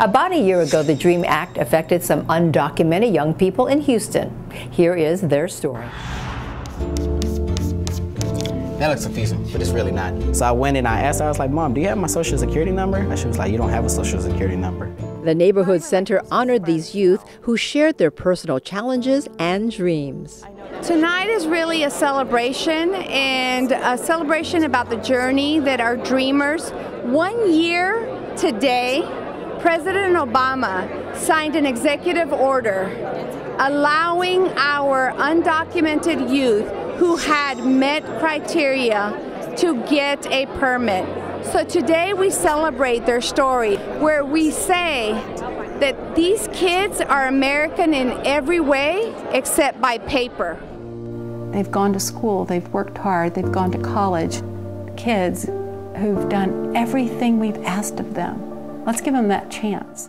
About a year ago, the DREAM Act affected some undocumented young people in Houston. Here is their story. That looks confusing, but it's really not. So I went and I asked her, I was like, Mom, do you have my social security number? And she was like, You don't have a social security number. The neighborhood center honored these youth who shared their personal challenges and dreams. Tonight is really a celebration and a celebration about the journey that our dreamers, one year today, President Obama signed an executive order allowing our undocumented youth who had met criteria to get a permit. So today we celebrate their story where we say that these kids are American in every way except by paper. They've gone to school, they've worked hard, they've gone to college. Kids who've done everything we've asked of them. Let's give them that chance.